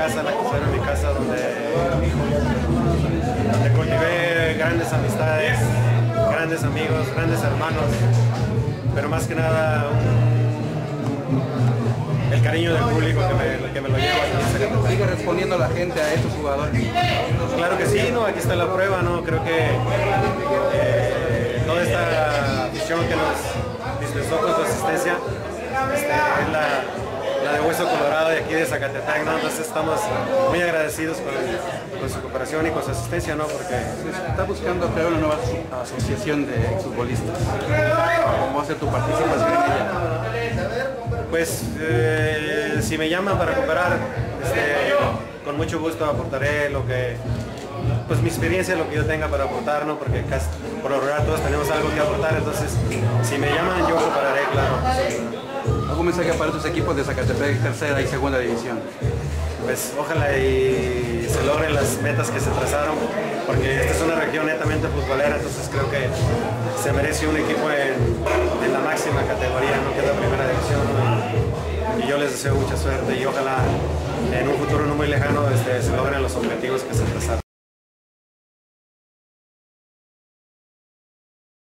casa, la considero mi casa donde, donde cultivé grandes amistades, grandes amigos, grandes hermanos, pero más que nada un- el cariño del público que me, que me lo lleva aquí Zacatepec. Sigue respondiendo la gente a estos jugadores. Claro que sí, ¿no? aquí está la prueba, ¿no? Creo que eh, toda esta afición que nos dispensó con su asistencia este, es la aquí de Zacatepec, ¿no? Entonces estamos muy agradecidos con, con su cooperación y con su asistencia, ¿no? Porque Se está buscando crear una nueva aso- asociación de futbolistas. ¿Cómo va a ser tu participación en ella? pues eh, si me llaman para cooperar, este, con mucho gusto aportaré lo que pues mi experiencia, lo que yo tenga para aportar, ¿no? Porque casi, por lo general todos tenemos algo que aportar, entonces si me llaman yo cooperaré, claro. ¿Algún mensaje para tus equipos de Zacatepec, tercera y segunda división? Pues ojalá y se logren las metas que se trazaron, porque esta es una región netamente futbolera, entonces creo que se merece un equipo en, la máxima categoría, ¿no? que la primera división. Y yo les deseo mucha suerte y ojalá en un futuro no muy lejano este, se logren los objetivos que se.